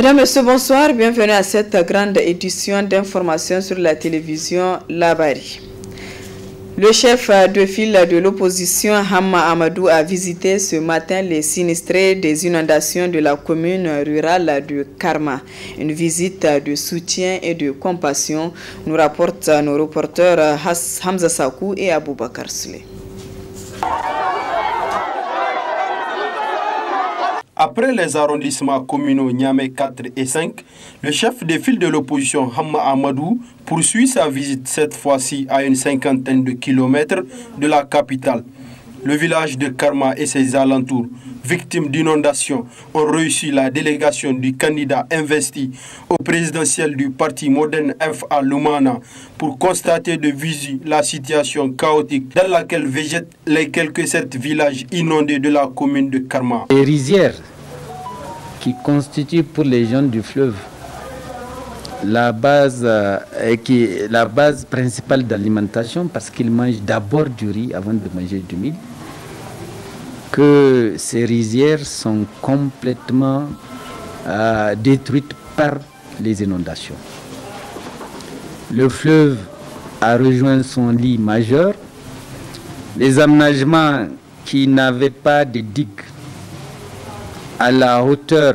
Mesdames, Messieurs, bonsoir. Bienvenue à cette grande édition d'information sur la télévision Labari. Le chef de file de l'opposition, Hamma Amadou, a visité ce matin les sinistrés des inondations de la commune rurale de Karma. Une visite de soutien et de compassion, nous rapportent nos reporters Hamza Sakou et Aboubakar Sule. Après les arrondissements communaux Niamey 4 et 5, le chef de file de l'opposition Hamma Amadou poursuit sa visite cette fois-ci à une cinquantaine de kilomètres de la capitale. Le village de Karma et ses alentours, victimes d'inondations, ont réussi la délégation du candidat investi au présidentiel du parti moderne FA Lumana pour constater de visu la situation chaotique dans laquelle végètent les quelques sept villages inondés de la commune de Karma. Qui constituent pour les gens du fleuve la base, euh, qui, la base principale d'alimentation parce qu'ils mangent d'abord du riz avant de manger du mil, que ces rizières sont complètement euh, détruites par les inondations. Le fleuve a rejoint son lit majeur. Les aménagements qui n'avaient pas de digues à la hauteur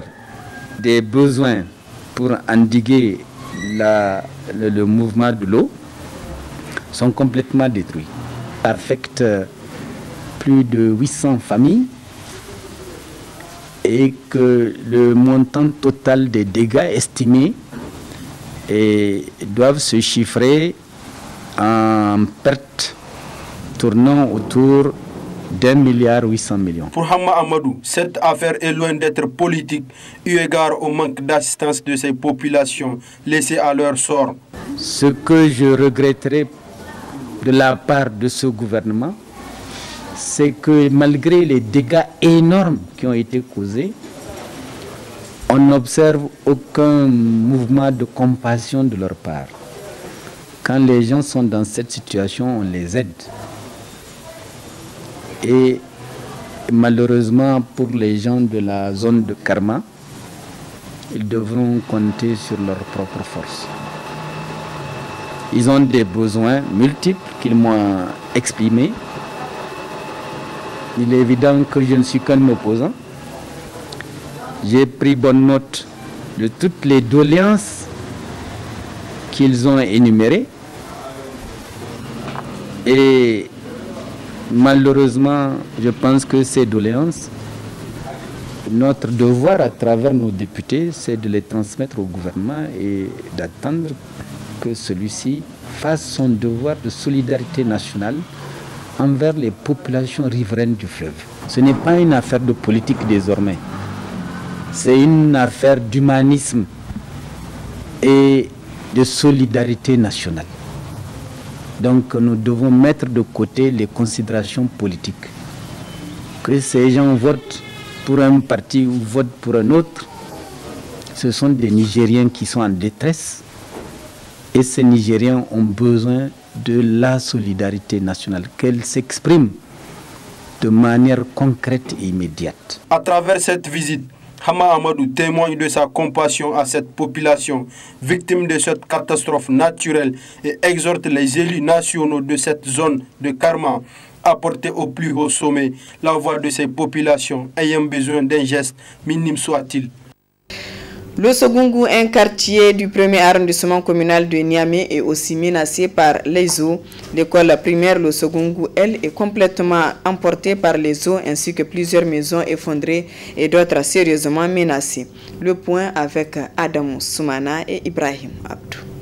des besoins pour endiguer le, mouvement de l'eau sont complètement détruits. Affectent plus de 800 familles et que le montant total des dégâts estimés et doivent se chiffrer en pertes tournant autour d'un milliard huit cent millions. Pour Hamma Amadou, cette affaire est loin d'être politique, eu égard au manque d'assistance de ces populations laissées à leur sort. Ce que je regretterais de la part de ce gouvernement, c'est que malgré les dégâts énormes qui ont été causés, on n'observe aucun mouvement de compassion de leur part. Quand les gens sont dans cette situation, on les aide. Et malheureusement pour les gens de la zone de Karma, ils devront compter sur leurs propres forces. Ils ont des besoins multiples qu'ils m'ont exprimés. Il est évident que je ne suis qu'un opposant. J'ai pris bonne note de toutes les doléances qu'ils ont énumérées. Et Malheureusement, je pense que ces doléances, notre devoir à travers nos députés, c'est de les transmettre au gouvernement et d'attendre que celui-ci fasse son devoir de solidarité nationale envers les populations riveraines du fleuve. Ce n'est pas une affaire de politique désormais, c'est une affaire d'humanisme et de solidarité nationale. Donc nous devons mettre de côté les considérations politiques. Que ces gens votent pour un parti ou votent pour un autre, ce sont des Nigériens qui sont en détresse et ces Nigériens ont besoin de la solidarité nationale, qu'elle s'exprime de manière concrète et immédiate. À travers cette visite, Hama Amadou témoigne de sa compassion à cette population victime de cette catastrophe naturelle et exhorte les élus nationaux de cette zone de karma à porter au plus haut sommet la voix de ces populations ayant besoin d'un geste, minime soit-il. Le Sogungu, un quartier du premier arrondissement communal de Niamey, est aussi menacé par les eaux. L'école primaire Le Sogungu, elle, est complètement emportée par les eaux ainsi que plusieurs maisons effondrées et d'autres sérieusement menacées. Le point avec Adam Soumana et Ibrahim Abdou.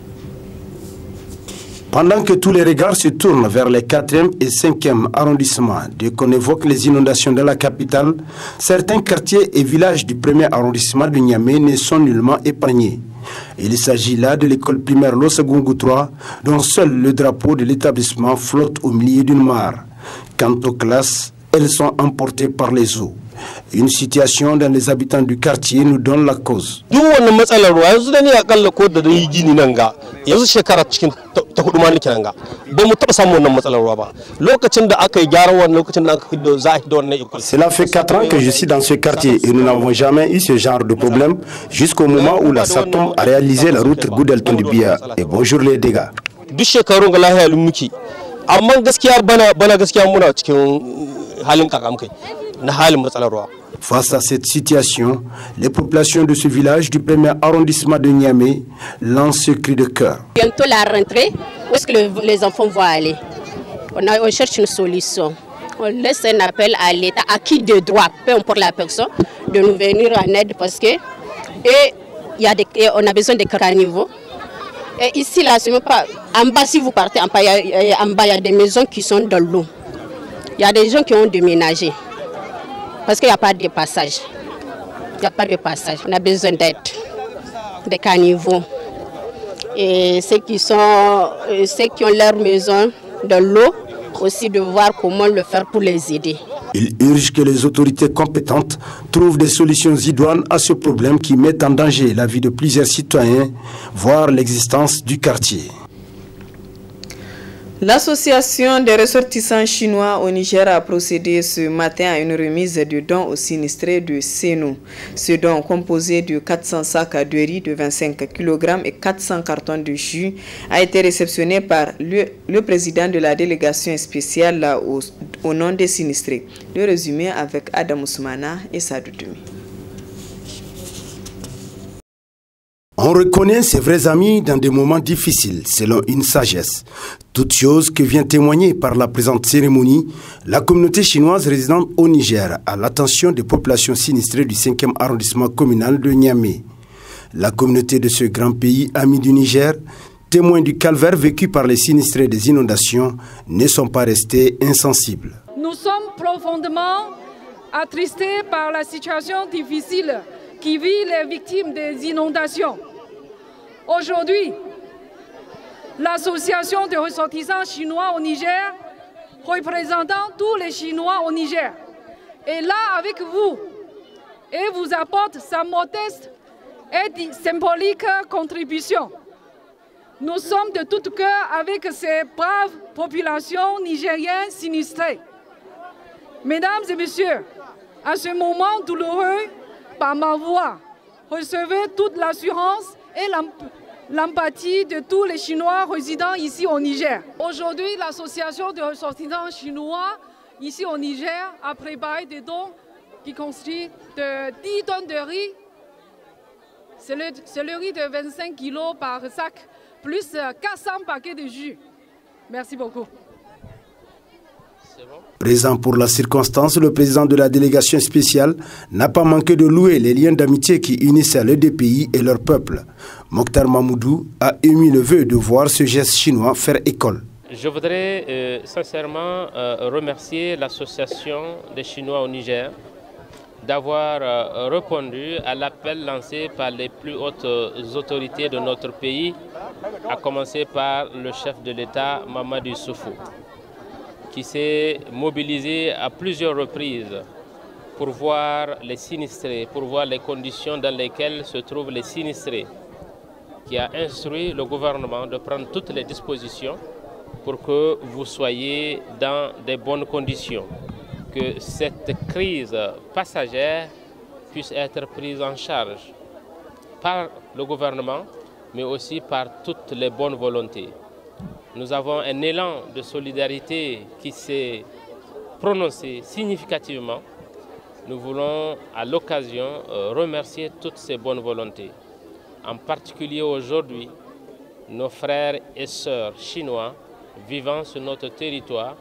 Pendant que tous les regards se tournent vers les 4e et 5e arrondissements, dès qu'on évoque les inondations de la capitale, certains quartiers et villages du premier arrondissement de Niamey ne sont nullement épargnés. Il s'agit là de l'école primaire Losagungu 3, dont seul le drapeau de l'établissement flotte au milieu d'une mare. Quant aux classes, elles sont emportées par les eaux. Une situation dans les habitants du quartier nous donne la cause. duk wannan matsalar ruwa yanzu da ni akalla ko da yi gini nan ga yanzu shekara cikin ta hudu ma nake nan ga Cela fait 4 ans que je suis dans ce quartier et nous n'avons jamais eu ce genre de problème jusqu'au moment où la SATOM a réalisé la route Goudel Tondibia. Et bonjour les dégâts. Face à cette situation, les populations de ce village du premier arrondissement de Niamey lancent ce cri de cœur. Bientôt la rentrée, où est-ce que les enfants vont aller? On, cherche une solution. On laisse un appel à l'État, à qui de droit, peu importe la personne, de nous venir en aide parce que et, y a des, on a besoin de caniveaux. Et ici, là, en bas, si vous partez en bas, il y a des maisons qui sont dans l'eau. Il y a des gens qui ont déménagé parce qu'il n'y a pas de passage. Il n'y a pas de passage. On a besoin d'aide, des caniveaux. Et ceux qui, sont, euh, ceux qui ont leur maison dans l'eau, aussi de voir comment le faire pour les aider. Il urge que les autorités compétentes trouvent des solutions idoines à ce problème qui met en danger la vie de plusieurs citoyens, voire l'existence du quartier. L'association des ressortissants chinois au Niger a procédé ce matin à une remise de dons aux sinistrés de Seno. Ce don, composé de 400 sacs de riz de 25 kg et 400 cartons de jus, a été réceptionné par le, président de la délégation spéciale au, au, nom des sinistrés. Le résumé avec Adam Ousmana et Sadou On reconnaît ses vrais amis dans des moments difficiles, selon une sagesse. Toute chose que vient témoigner par la présente cérémonie, la communauté chinoise résidente au Niger à l'attention des populations sinistrées du 5e arrondissement communal de Niamey. La communauté de ce grand pays ami du Niger, témoin du calvaire vécu par les sinistrés des inondations, ne sont pas restés insensibles. Nous sommes profondément attristés par la situation difficile qui vit les victimes des inondations. Aujourd'hui, l'association de ressortissants chinois au Niger, représentant tous les Chinois au Niger, est là avec vous et vous apporte sa modeste et symbolique contribution. Nous sommes de tout cœur avec ces braves populations nigériennes sinistrées. Mesdames et messieurs, à ce moment douloureux, par ma voix, recevez toute l'assurance et l'empathie de tous les Chinois résidant ici au Niger. Aujourd'hui, l'association de ressortissants chinois ici au Niger a préparé des dons qui constituent de 10 tonnes de riz. C'est le, le, riz de 25 kilos par sac, plus 400 paquets de jus. Merci beaucoup. Présent pour la circonstance, le président de la délégation spéciale n'a pas manqué de louer les liens d'amitié qui unissent les deux pays et leur peuple. Mokhtar Mahmoudou a émis le vœu de voir ce geste chinois faire école. Je voudrais euh, sincèrement euh, remercier l'association des Chinois au Niger d'avoir euh, répondu à l'appel lancé par les plus hautes autorités de notre pays, à commencer par le chef de l'État Mamadou Soufou qui s'est mobilisé à plusieurs reprises pour voir les sinistrés, pour voir les conditions dans lesquelles se trouvent les sinistrés, qui a instruit le gouvernement de prendre toutes les dispositions pour que vous soyez dans des bonnes conditions, que cette crise passagère puisse être prise en charge par le gouvernement, mais aussi par toutes les bonnes volontés. Nous avons un élan de solidarité qui s'est prononcé significativement. Nous voulons à l'occasion euh, remercier toutes ces bonnes volontés. En particulier aujourd'hui, nos frères et sœurs chinois vivant sur notre territoire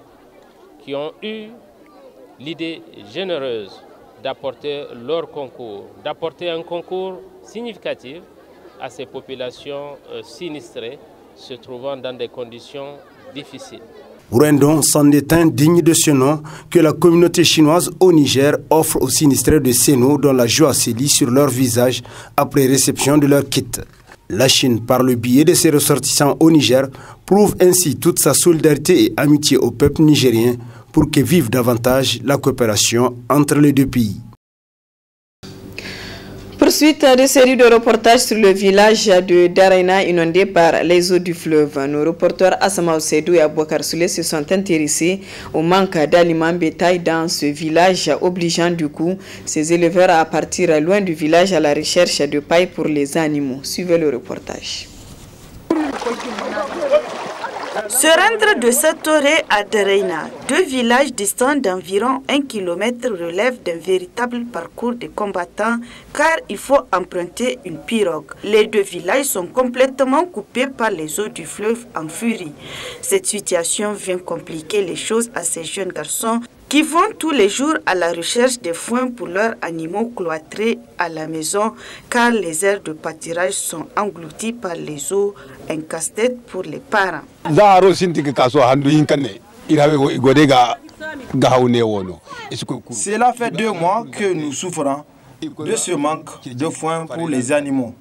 qui ont eu l'idée généreuse d'apporter leur concours, d'apporter un concours significatif à ces populations euh, sinistrées se trouvant dans des conditions difficiles. Pour un don sans déteint digne de ce nom que la communauté chinoise au Niger offre aux sinistrés de Seno dont la joie se lit sur leur visage après réception de leur kit. La Chine, par le biais de ses ressortissants au Niger, prouve ainsi toute sa solidarité et amitié au peuple nigérien pour que vive davantage la coopération entre les deux pays. Suite à des séries de reportages sur le village de Daraina inondé par les eaux du fleuve, nos reporters Asama Osedou et Abouakar Soulé se sont intéressés au manque d'aliments bétail dans ce village, obligeant du coup ces éleveurs à partir loin du village à la recherche de paille pour les animaux. Suivez le reportage. Se rendre de Satoré à Dereina, deux villages distants d'environ un kilomètre, relève d'un véritable parcours de combattants car il faut emprunter une pirogue. Les deux villages sont complètement coupés par les eaux du fleuve en furie. Cette situation vient compliquer les choses à ces jeunes garçons qui vont tous les jours à la recherche des foins pour leurs animaux cloîtrés à la maison car les aires de pâturage sont englouties par les eaux, un casse-tête pour les parents. Cela fait deux mois que nous souffrons de ce manque de foin pour les animaux.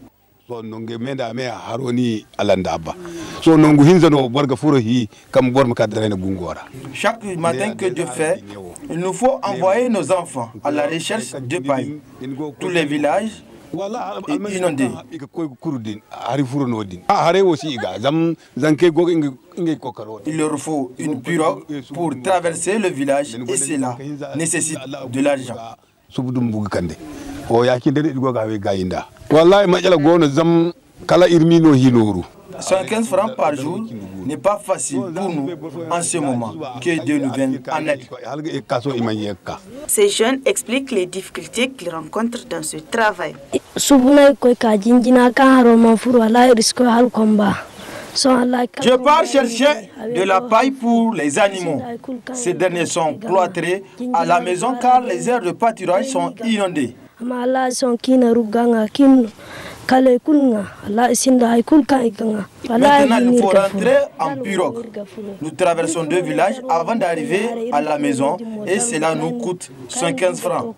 Chaque matin que Dieu fait, il nous faut envoyer nos enfants à la recherche de paille. Tous les villages inondés. Il leur faut une pirogue pour traverser le village et cela nécessite de l'argent. O yakinde ɗe ɗigo ga we gayinda wallahi maƴala gono zam kala irmino hinoru 115 francs par jour n'est pas facile pour nous en ce moment que Dieu nous vienne en aide. Ces jeunes expliquent les difficultés qu'ils rencontrent dans ce travail. Je pars chercher de la paille pour les animaux. Ces derniers sont cloîtrés à la maison car les aires de pâturage sont inondées. Maintenant, il faut rentrer en pirogue. Nous traversons deux villages avant d'arriver à la maison et cela nous coûte 115 francs.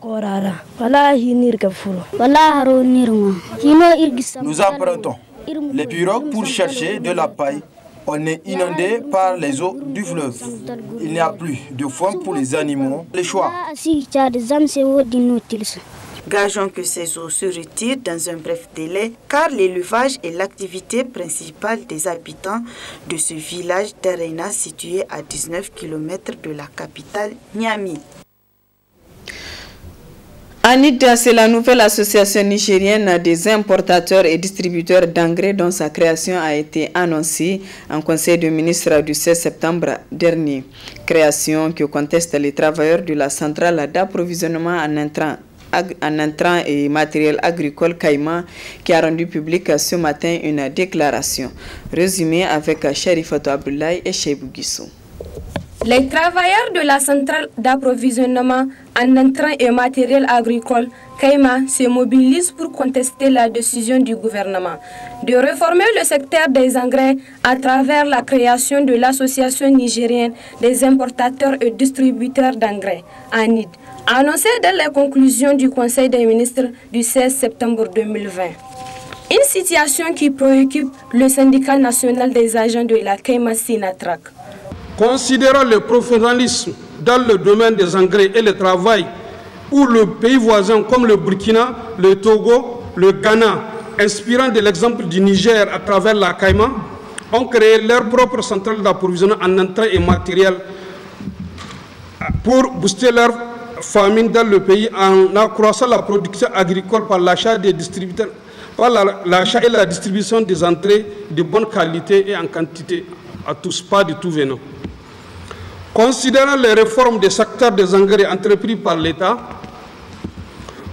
Nous empruntons les pirogues pour chercher de la paille. On est inondé par les eaux du fleuve. Il n'y a plus de foin pour les animaux. Les choix. Gageons que ces eaux se retirent dans un bref délai car l'élevage est l'activité principale des habitants de ce village d'Arena situé à 19 km de la capitale Niamey. ANIDA, c'est la nouvelle association nigérienne des importateurs et distributeurs d'engrais dont sa création a été annoncée en Conseil de ministres du 16 septembre dernier. Création que contestent les travailleurs de la centrale d'approvisionnement en intrants en entrant et matériel agricole Caïman qui a rendu public ce matin une déclaration. Résumé avec Sherifato Abdoulaye et Cheibou Guissou. Les travailleurs de la centrale d'approvisionnement en entrant et matériel agricole Caïma se mobilisent pour contester la décision du gouvernement de réformer le secteur des engrais à travers la création de l'Association nigérienne des importateurs et distributeurs d'engrais, ANID, annoncé dans les conclusions du Conseil des ministres du 16 septembre 2020. Une situation qui préoccupe le syndicat national des agents de la Caïma Sinatrac. Considérant le professionnalisme dans le domaine des engrais et le travail où le pays voisin comme le Burkina, le Togo, le Ghana, inspirant de l'exemple du Niger à travers la Caïma, ont créé leur propre centrale d'approvisionnement en entrée et matériel pour booster leur famine dans le pays en accroissant la production agricole par l'achat des distributeurs, par l'achat et la distribution des entrées de bonne qualité et en quantité à tous, pas de tout venant. Considérant les réformes des secteurs des engrais entrepris par l'État,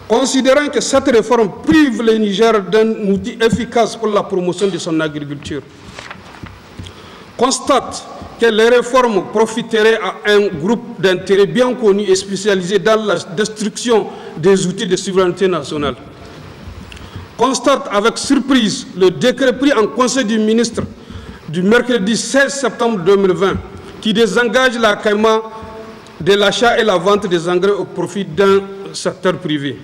considérant que cette réforme prive le Niger d'un outil efficace pour la promotion de son agriculture, constate que les réformes profiteraient à un groupe d'intérêts bien connu et spécialisé dans la destruction des outils de souveraineté nationale. Constate avec surprise le décret pris en Conseil du ministre du mercredi 16 septembre 2020 qui désengage la de l'achat et la vente des engrais au profit d'un secteur privé.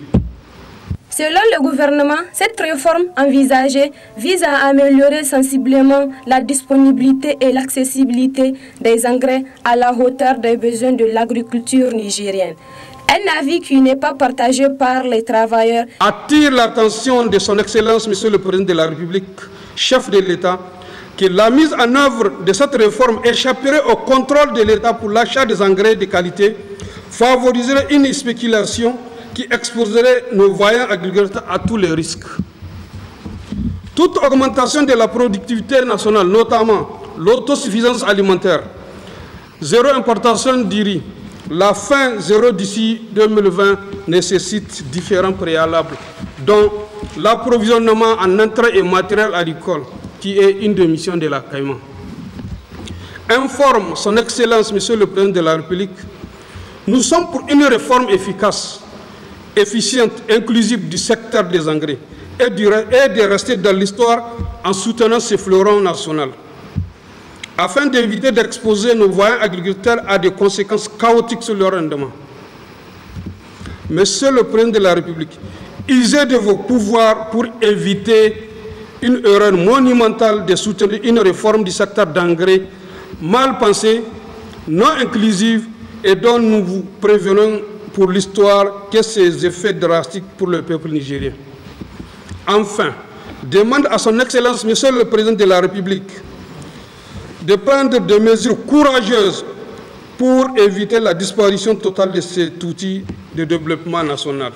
Selon le gouvernement, cette réforme envisagée vise à améliorer sensiblement la disponibilité et l'accessibilité des engrais à la hauteur des besoins de l'agriculture nigérienne. un avis qui n'est pas partagé par les travailleurs, attire l'attention de son Excellence, Monsieur le Président de la République, chef de l'État, que la mise en œuvre de cette réforme échapperait au contrôle de l'État pour l'achat des engrais de qualité, favoriserait une spéculation qui exposerait nos voyants agriculteurs à tous les risques. Toute augmentation de la productivité nationale, notamment l'autosuffisance alimentaire, zéro importation d'IRI, la fin zéro d'ici 2020 nécessite différents préalables, dont l'approvisionnement en intrants et matériel agricole, qui est une des missions de la Caïman. Informe Son Excellence, Monsieur le Président de la République, nous sommes pour une réforme efficace, efficiente, inclusive du secteur des engrais et de rester dans l'histoire en soutenant ce fleuron national afin d'éviter d'exposer nos voyants agriculteurs à des conséquences chaotiques sur leur rendement. Monsieur le Président de la République, usez de vos pouvoirs pour éviter une erreur monumentale de soutenir une réforme du secteur d'engrais mal pensée, non inclusive et dont nous vous prévenons pour l'histoire que ses effets drastiques pour le peuple nigérien. Enfin, demande à son Excellence, Monsieur le Président de la République, de prendre des mesures courageuses pour éviter la disparition totale de cet outil de développement national.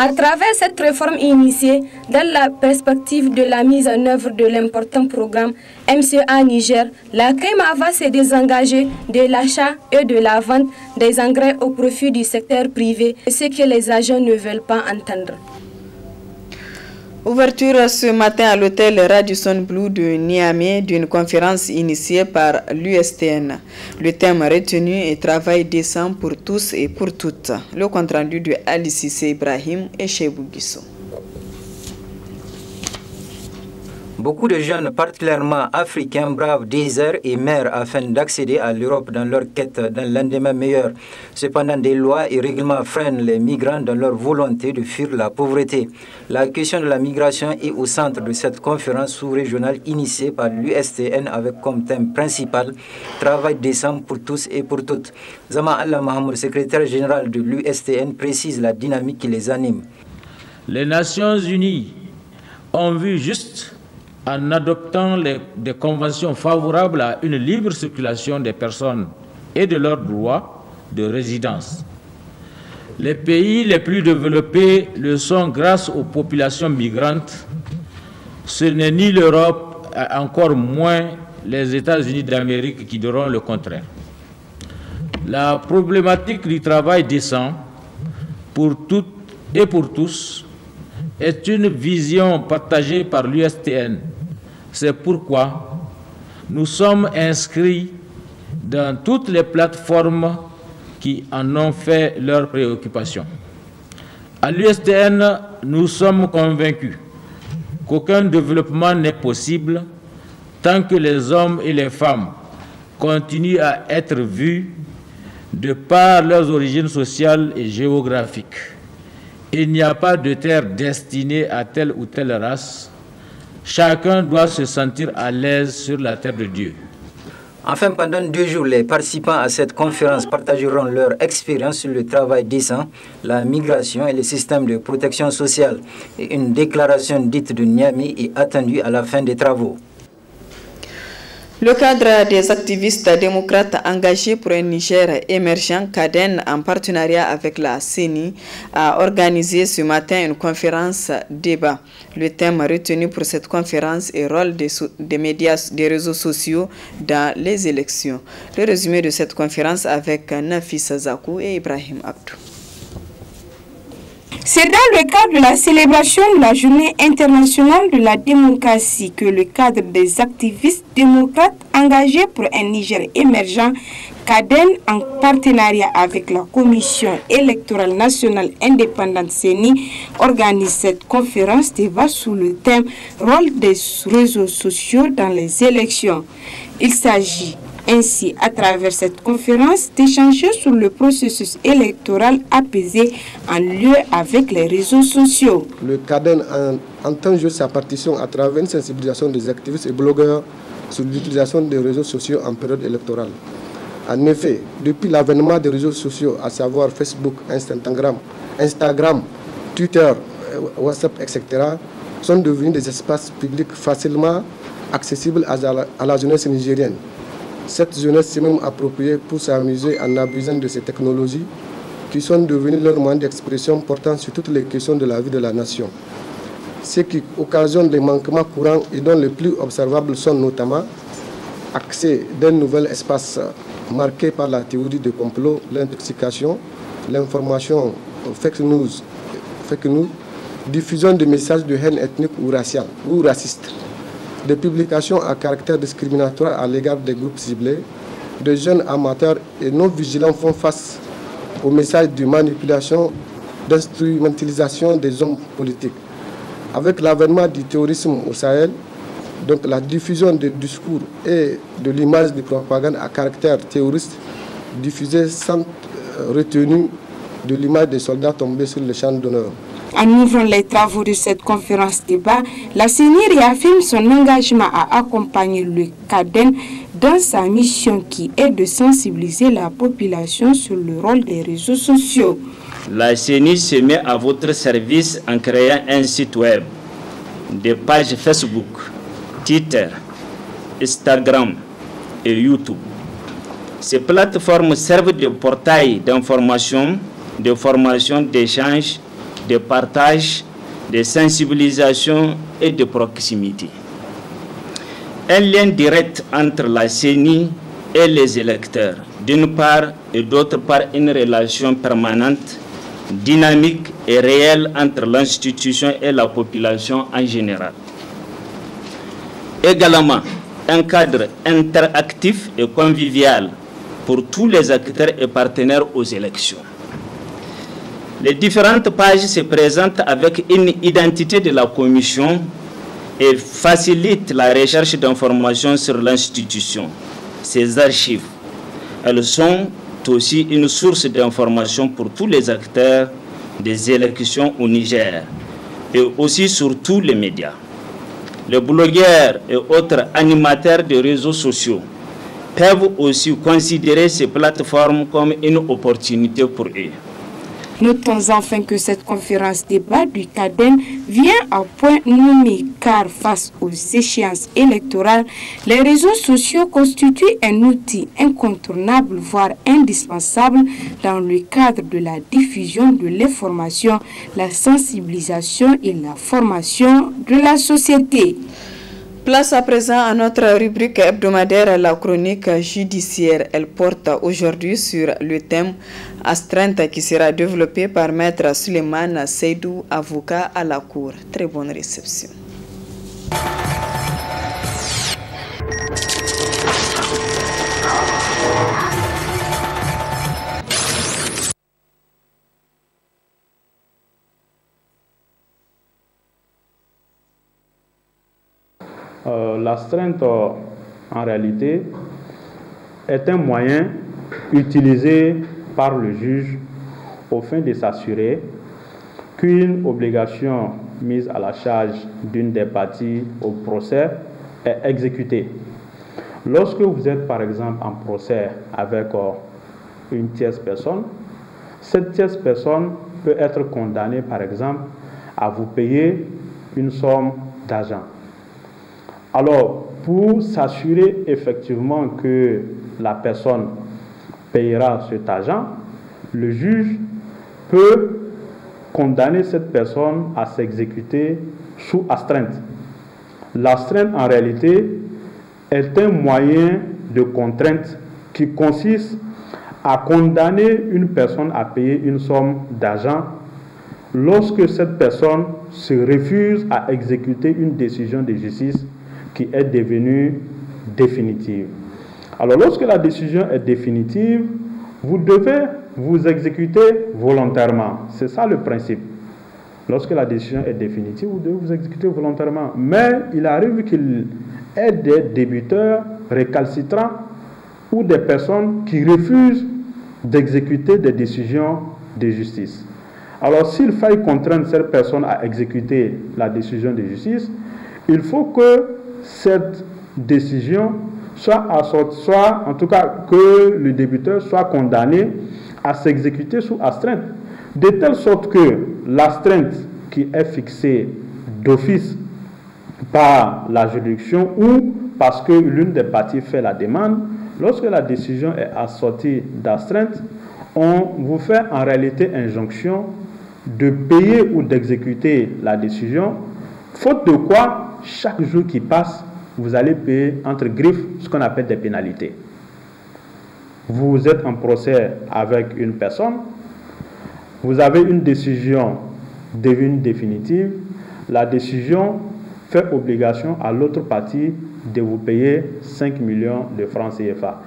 À travers cette réforme initiée, dans la perspective de la mise en œuvre de l'important programme MCA Niger, la CREMA va se désengager de l'achat et de la vente des engrais au profit du secteur privé, ce que les agents ne veulent pas entendre. Ouverture ce matin à l'hôtel Radisson Blue de Niamey d'une conférence initiée par l'USTN. Le thème retenu est Travail décent pour tous et pour toutes. Le compte rendu de Alice Ibrahim et Chebou Guissou. Beaucoup de jeunes, particulièrement africains, bravent désert et mer afin d'accéder à l'Europe dans leur quête d'un lendemain meilleur. Cependant, des lois et règlements freinent les migrants dans leur volonté de fuir la pauvreté. La question de la migration est au centre de cette conférence sous-régionale initiée par l'USTN avec comme thème principal Travail décent pour tous et pour toutes. Zama Allah Mahamoud, secrétaire général de l'USTN, précise la dynamique qui les anime. Les Nations Unies ont vu juste en adoptant des conventions favorables à une libre circulation des personnes et de leurs droits de résidence. Les pays les plus développés le sont grâce aux populations migrantes. Ce n'est ni l'Europe, encore moins les États-Unis d'Amérique qui diront le contraire. La problématique du travail décent pour toutes et pour tous est une vision partagée par l'USTN c'est pourquoi nous sommes inscrits dans toutes les plateformes qui en ont fait leur préoccupation. À l'USTN, nous sommes convaincus qu'aucun développement n'est possible tant que les hommes et les femmes continuent à être vus de par leurs origines sociales et géographiques. Il n'y a pas de terre destinée à telle ou telle race, Chacun doit se sentir à l'aise sur la terre de Dieu. Enfin, pendant deux jours, les participants à cette conférence partageront leur expérience sur le travail décent, la migration et le système de protection sociale. une déclaration dite de Niamey est attendue à la fin des travaux. Le cadre des activistes démocrates engagés pour un Niger émergent, CADEN, en partenariat avec la CENI, a organisé ce matin une conférence débat. Le thème retenu pour cette conférence est rôle des, médias, des réseaux sociaux dans les élections. Le résumé de cette conférence avec Nafis Zakou et Ibrahim Abdou. C'est dans le cadre de la célébration de la Journée internationale de la démocratie que le cadre des activistes démocrates engagés pour un Niger émergent, CADEN, en partenariat avec la Commission électorale nationale indépendante CENI, organise cette conférence débat sous le thème Rôle des réseaux sociaux dans les élections. Il s'agit ainsi à travers cette conférence d'échanger sur le processus électoral apaisé en lieu avec les réseaux sociaux. Le CADEN entend jouer sa partition à travers une sensibilisation des activistes et blogueurs sur l'utilisation des réseaux sociaux en période électorale. En effet, depuis l'avènement des réseaux sociaux, à savoir Facebook, Instagram, Instagram Twitter, euh, WhatsApp, etc., sont devenus des espaces publics facilement accessibles à la, jeunesse nigérienne. Cette jeunesse s'est même appropriée pour s'amuser en abusant de ces technologies qui sont devenues leur moyen d'expression portant sur toutes les questions de la vie de la nation. Ce qui occasionne des manquements courants et dont les plus observables sont notamment accès d'un nouvel espace marqué par la théorie du complot, l'intoxication, l'information fake news, fake news, diffusion de messages de haine ethnique ou raciale ou raciste, des publications à caractère discriminatoire à l'égard des groupes ciblés, de jeunes amateurs et non vigilants font face aux messages de manipulation, d'instrumentalisation des hommes politiques. Avec l'avènement du terrorisme au Sahel, donc la diffusion des discours et de l'image de propagande à caractère terroriste diffusée sans euh, retenue de l'image des soldats tombés sur le champ d'honneur. En ouvrant les travaux de cette conférence débat, la CENI réaffirme son engagement à accompagner le CADEN dans sa mission qui est de sensibiliser la population sur le rôle des réseaux sociaux. La CENI se met à votre service en créant un site web, des pages Facebook, Twitter, Instagram et YouTube. Ces plateformes servent de portail d'information, de formation, d'échange, de partage, de sensibilisation et de proximité. Un lien direct entre la CENI et les électeurs, d'une part, et d'autre part, une relation permanente, dynamique et réelle entre l'institution et la population en général. Également, un cadre interactif et convivial pour tous les acteurs et partenaires aux élections. Les différentes pages se présentent avec une identité de la commission et facilitent la recherche d'informations sur l'institution, ses archives. Elles sont aussi une source d'information pour tous les acteurs des élections au Niger et aussi sur tous les médias les blogueurs et autres animateurs de réseaux sociaux peuvent aussi considérer ces plateformes comme une opportunité pour eux. Notons enfin que cette conférence débat du CADEN vient à point nommé car face aux échéances électorales, les réseaux sociaux constituent un outil incontournable, voire indispensable dans le cadre de la diffusion de l'information, la sensibilisation et la formation de la société. Place à présent à notre rubrique hebdomadaire, la chronique judiciaire. Elle porte aujourd'hui sur le thème astreinte qui sera développé par Maître Suleiman Seydou, avocat à la Cour. Très bonne réception. L'astreinte, en réalité, est un moyen utilisé par le juge au fin de s'assurer qu'une obligation mise à la charge d'une des parties au procès est exécutée. Lorsque vous êtes par exemple en procès avec euh, une tierce personne, cette tierce personne peut être condamnée par exemple à vous payer une somme d'argent. Alors, pour s'assurer effectivement que la personne payera cet argent, le juge peut condamner cette personne à s'exécuter sous astreinte. L'astreinte, en réalité, est un moyen de contrainte qui consiste à condamner une personne à payer une somme d'argent lorsque cette personne se refuse à exécuter une décision de justice qui est devenue définitive. Alors lorsque la décision est définitive, vous devez vous exécuter volontairement. C'est ça le principe. Lorsque la décision est définitive, vous devez vous exécuter volontairement. Mais il arrive qu'il y ait des débuteurs récalcitrants ou des personnes qui refusent d'exécuter des décisions de justice. Alors s'il faille contraindre cette personne à exécuter la décision de justice, il faut que cette décision soit, soit en tout cas que le débiteur soit condamné à s'exécuter sous astreinte, de telle sorte que l'astreinte qui est fixée d'office par la juridiction ou parce que l'une des parties fait la demande, lorsque la décision est assortie d'astreinte, on vous fait en réalité injonction de payer ou d'exécuter la décision, faute de quoi, chaque jour qui passe, vous allez payer entre griffes ce qu'on appelle des pénalités. Vous êtes en procès avec une personne, vous avez une décision devenue définitive, la décision fait obligation à l'autre partie de vous payer 5 millions de francs CFA.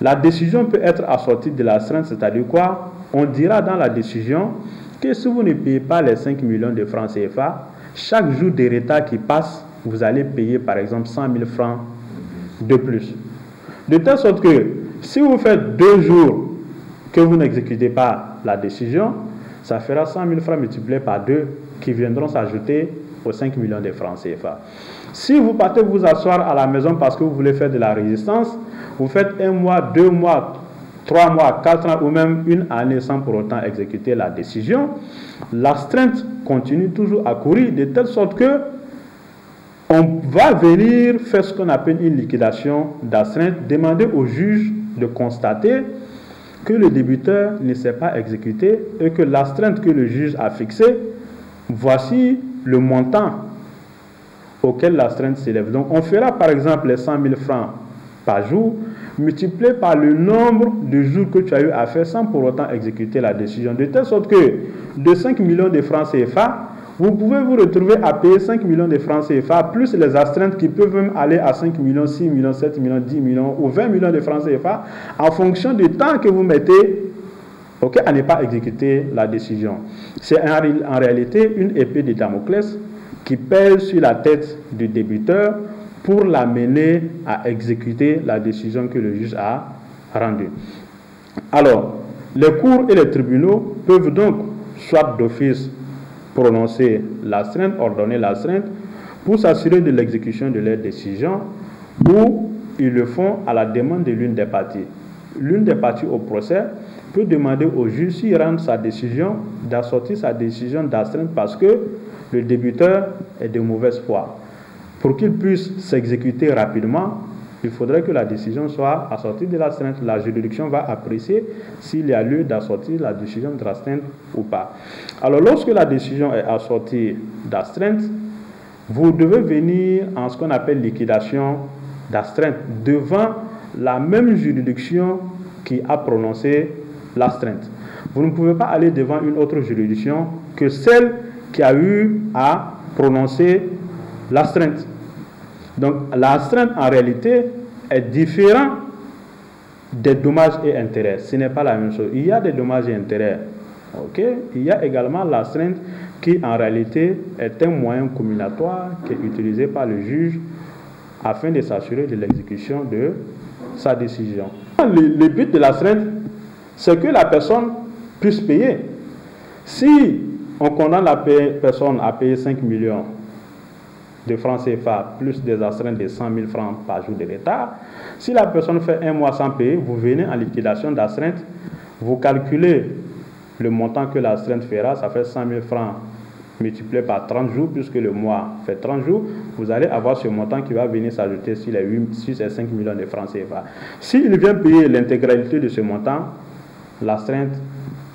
La décision peut être assortie de la l'astreinte, c'est-à-dire quoi? On dira dans la décision que si vous ne payez pas les 5 millions de francs CFA, chaque jour de retard qui passe, vous allez payer par exemple 100 000 francs de plus. De telle sorte que si vous faites deux jours que vous n'exécutez pas la décision, ça fera 100 000 francs multipliés par deux qui viendront s'ajouter aux 5 millions de francs CFA. Si vous partez vous asseoir à la maison parce que vous voulez faire de la résistance, vous faites un mois, deux mois, trois mois, quatre ans ou même une année sans pour autant exécuter la décision, l'astreinte continue toujours à courir de telle sorte que on va venir faire ce qu'on appelle une liquidation d'astreinte, demander au juge de constater que le débiteur ne s'est pas exécuté et que l'astreinte que le juge a fixée, voici le montant auquel l'astreinte s'élève. Donc on fera par exemple les 100 000 francs par jour, multiplié par le nombre de jours que tu as eu à faire sans pour autant exécuter la décision. De telle sorte que de 5 millions de francs CFA, vous pouvez vous retrouver à payer 5 millions de francs CFA, plus les astreintes qui peuvent même aller à 5 millions, 6 millions, 7 millions, 10 millions ou 20 millions de francs CFA, en fonction du temps que vous mettez à ne pas exécuter la décision. C'est en, réalité une épée de Damoclès qui pèse sur la tête du débiteur pour l'amener à exécuter la décision que le juge a rendue. Alors, les cours et les tribunaux peuvent donc, soit d'office, prononcer l'astreinte, ordonner l'astreinte, pour s'assurer de l'exécution de leur décision, ou ils le font à la demande de l'une des parties. L'une des parties au procès peut demander au juge s'il rend sa décision, d'assortir sa décision d'astreinte parce que le débuteur est de mauvaise foi. Pour qu'il puisse s'exécuter rapidement, il faudrait que la décision soit assortie de l'astreinte. La juridiction va apprécier s'il y a lieu d'assortir la décision de l'astreinte ou pas. Alors, lorsque la décision est assortie d'astreinte, vous devez venir en ce qu'on appelle liquidation d'astreinte devant la même juridiction qui a prononcé l'astreinte. Vous ne pouvez pas aller devant une autre juridiction que celle qui a eu à prononcer l'astreinte. Donc l'astreinte en réalité est différent des dommages et intérêts. Ce n'est pas la même chose. Il y a des dommages et intérêts. Il y a également l'astreinte qui en réalité est un moyen combinatoire qui est utilisé par le juge afin de s'assurer de l'exécution de sa décision. Le, le but de l'astreinte, c'est que la personne puisse payer. Si on condamne la personne à payer 5 millions de francs CFA plus des astreintes de 100 000 francs par jour de retard. Si la personne fait un mois sans payer, vous venez en liquidation d'astreinte, vous calculez le montant que l'astreinte fera, ça fait 100 000 francs multiplié par 30 jours, puisque le mois fait 30 jours, vous allez avoir ce montant qui va venir s'ajouter sur les 8, 6 et 5 millions de francs CFA. S'il vient payer l'intégralité de ce montant, l'astreinte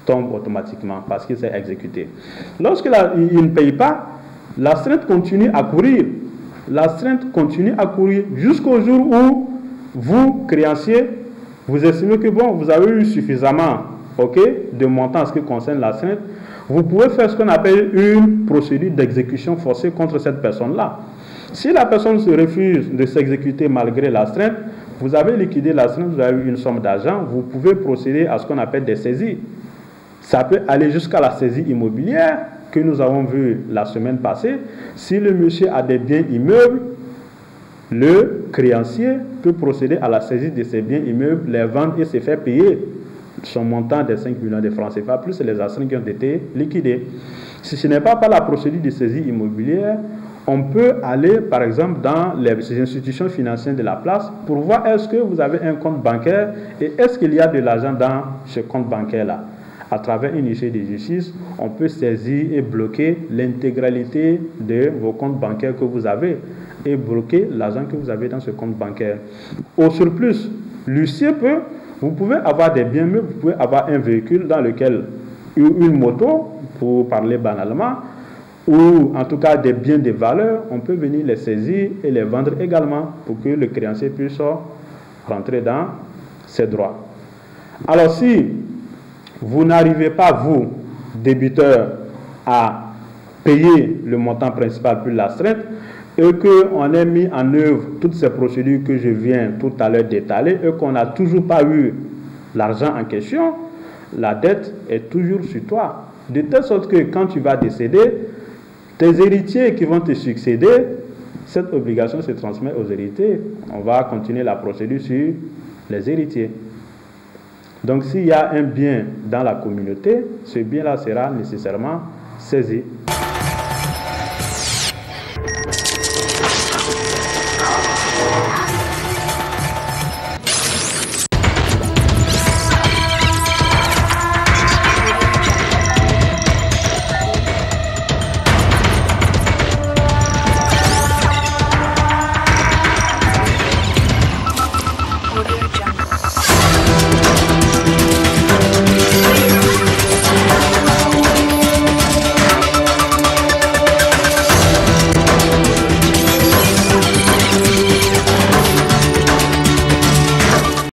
tombe automatiquement parce qu'il s'est exécuté. Lorsqu'il ne paye pas, l'astreinte continue à courir. L'astreinte continue à courir jusqu'au jour où vous, créancier, vous estimez que bon, vous avez eu suffisamment ok, de montant en ce qui concerne l'astreinte. Vous pouvez faire ce qu'on appelle une procédure d'exécution forcée contre cette personne-là. Si la personne se refuse de s'exécuter malgré l'astreinte, vous avez liquidé l'astreinte, vous avez eu une somme d'argent, vous pouvez procéder à ce qu'on appelle des saisies. Ça peut aller jusqu'à la saisie immobilière que nous avons vu la semaine passée. Si le monsieur a des biens immeubles, le créancier peut procéder à la saisie de ces biens immeubles, les vendre et se faire payer son montant des 5 millions de francs CFA, plus les astreintes qui ont été liquidées. Si ce n'est pas par la procédure de saisie immobilière, on peut aller, par exemple, dans les institutions financières de la place pour voir est-ce que vous avez un compte bancaire et est-ce qu'il y a de l'argent dans ce compte bancaire-là. À travers une issue de justice, on peut saisir et bloquer l'intégralité de vos comptes bancaires que vous avez et bloquer l'argent que vous avez dans ce compte bancaire. Au surplus, l'huissier peut, vous pouvez avoir des biens, mais vous pouvez avoir un véhicule dans lequel une moto, pour parler banalement, ou en tout cas des biens de valeur, on peut venir les saisir et les vendre également pour que le créancier puisse rentrer dans ses droits. Alors si vous n'arrivez pas, vous, débiteur, à payer le montant principal plus l'astreinte, et qu'on ait mis en œuvre toutes ces procédures que je viens tout à l'heure d'étaler et qu'on n'a toujours pas eu l'argent en question, la dette est toujours sur toi. De telle sorte que quand tu vas décéder, tes héritiers qui vont te succéder, cette obligation se transmet aux héritiers. On va continuer la procédure sur les héritiers. Donc s'il y a un bien dans la communauté, ce bien-là sera nécessairement saisi